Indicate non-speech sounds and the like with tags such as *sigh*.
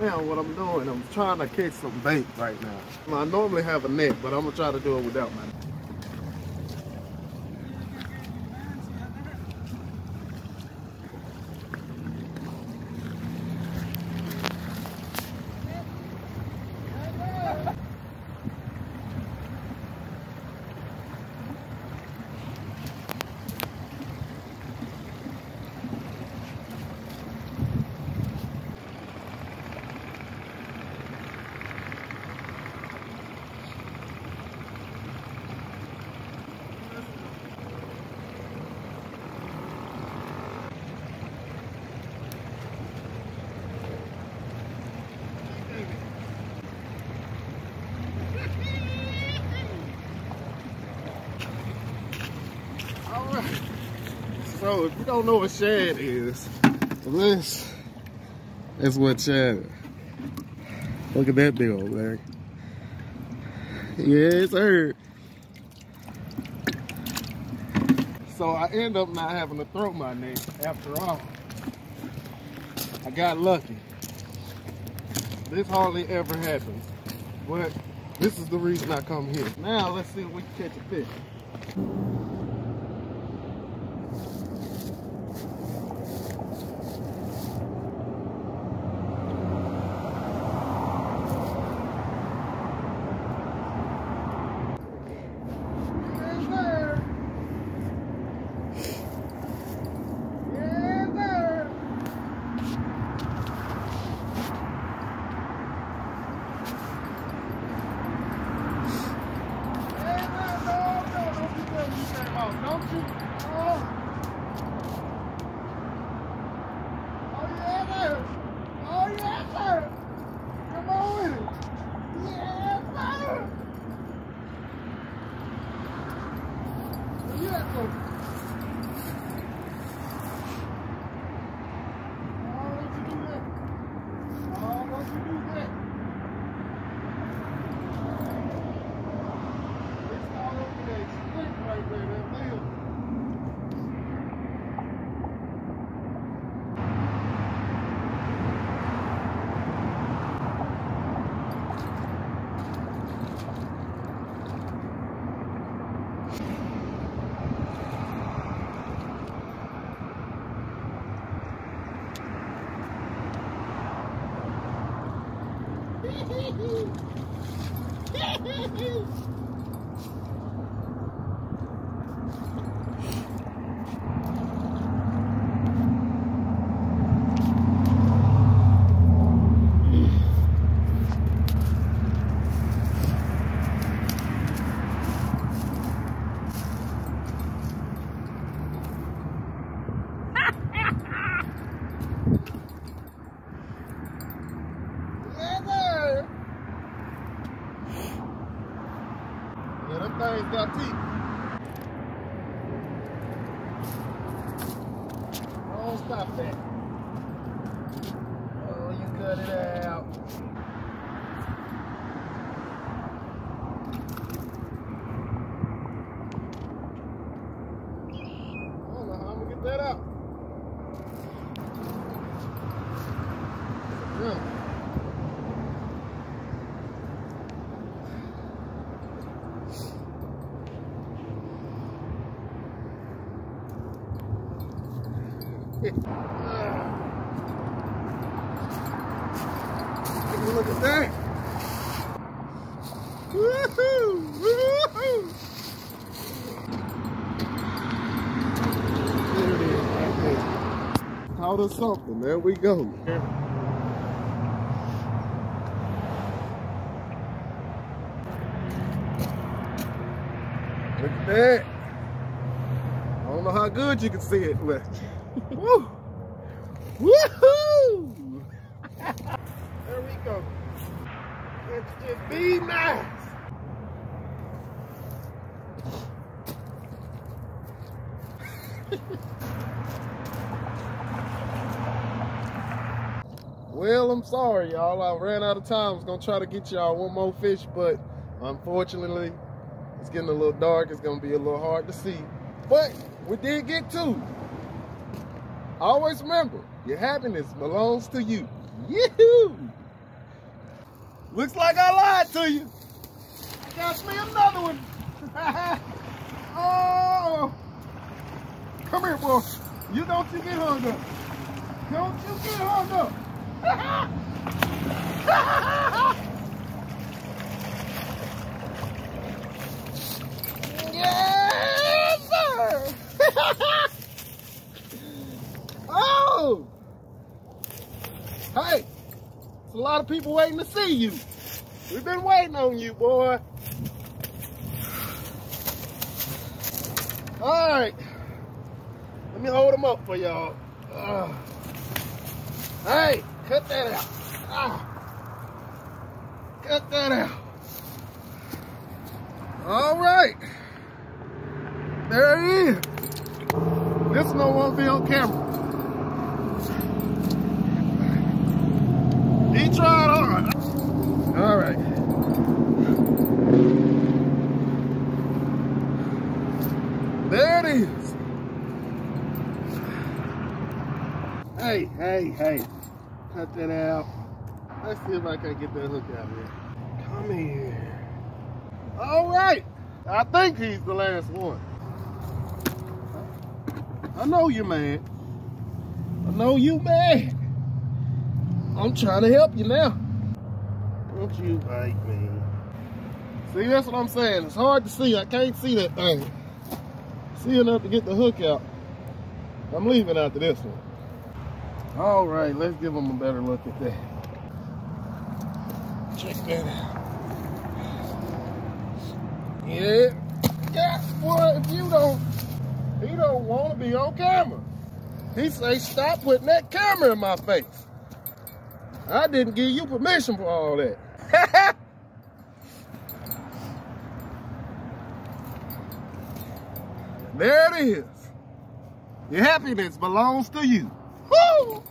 Now what I'm doing, I'm trying to catch some bait right now. I normally have a net, but I'm gonna try to do it without my net. So if you don't know what shad is, this is what shad. Look at that deal, man. Yes, sir. So I end up not having to throw my net after all. I got lucky. This hardly ever happens. But this is the reason I come here. Now let's see if we can catch a fish. Yes, sir. Yes, sir. Yes, sir. No, no, don't be doing you came out, don't you? Oh. Oh, yes, sir. Oh, yes, sir. Come on with it. Yes, sir. Where you at, folks? Oh, don't you do that. Oh, don't you do that. It's all over that stick right there, that wheel. Yes, *laughs* sir. Yeah, things got teeth. Don't stop that. Oh, you cut it out. I don't know how I'm gonna get that out. Yeah. Take a look at that. Woohoo! Woohoo! There it is, right there. Caught something. There we go. Look at that. I don't know how good you can see it, but woo! Woohoo! there we go. It's just be nice. well, I'm sorry, y'all. I ran out of time. I was gonna try to get y'all one more fish, but unfortunately, it's getting a little dark. It's gonna be a little hard to see. But we did get two. Always remember, your happiness belongs to you. Yoo-hoo! Looks like I lied to you. Got me another one. *laughs* oh. Come here, boy. You don't you get hung up. Don't you get hung up. *laughs* yes, sir. oh. Hey, it's a lot of people waiting to see you. We've been waiting on you, boy. All right. Let me hold them up for y'all. Uh, hey, cut that out. Ah, cut that out. All right. There he is. This one won't be on camera. He tried hard. All right. There it is. Hey, hey. Cut that out. Let's see if I can get that hook out of here. Come here. All right. I think he's the last one. I know you, man. I know you, man. I'm trying to help you now. Don't you bite me. See, that's what I'm saying. It's hard to see. I can't see that thing. See enough to get the hook out. I'm leaving after this one. All right, let's give them a better look at that. Check that out. Yeah. Yeah, boy, if you don't, he don't want to be on camera. He say, stop putting that camera in my face. I didn't give you permission for all that. *laughs* there it is. Your happiness belongs to you. Woo!